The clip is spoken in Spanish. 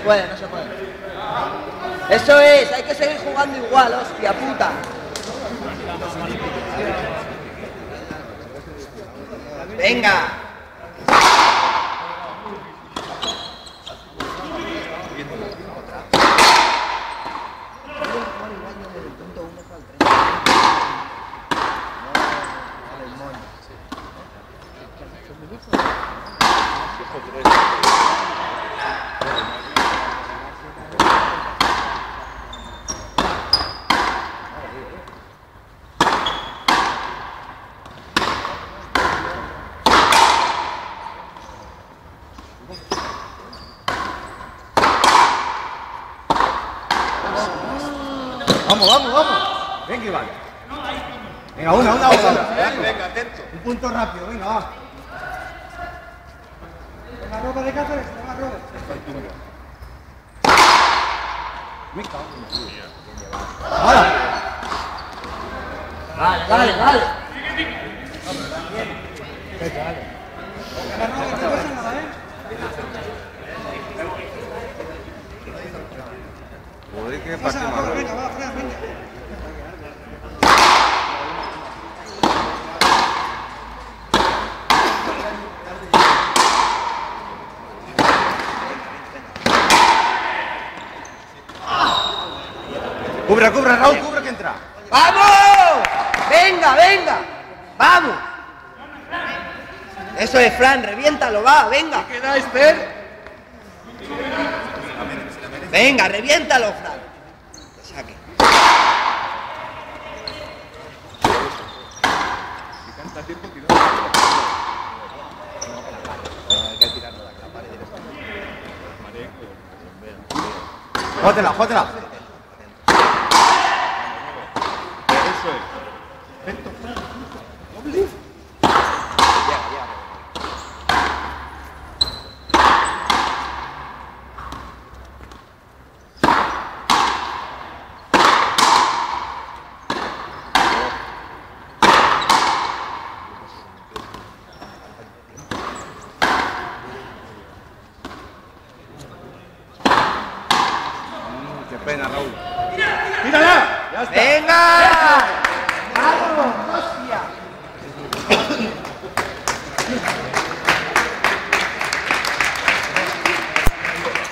puede, no se puede. Eso es, hay que seguir jugando igual, hostia puta. Venga. Vamos, vamos, vamos. Venga, Iván. Venga, una, una, una. Venga, atento. Un punto rápido, venga, va. Venga, ropa de Cáceres, venga, ropa. Me cago la ¡Hala! Vale, vale, vale. Venga, pasa venga, va, Fran, venga. Cubra, cubra, Raúl, cubra que entra. ¡Vamos! ¡Venga, venga! ¡Vamos! Eso es, Fran, reviéntalo, va, venga. ¿Queda Esther? Venga, reviéntalo, Fran. Que saque. Jótela, jótela. Raúl. ¡Tírala! ¡Ya está! ¡Venga! ¡Vamos!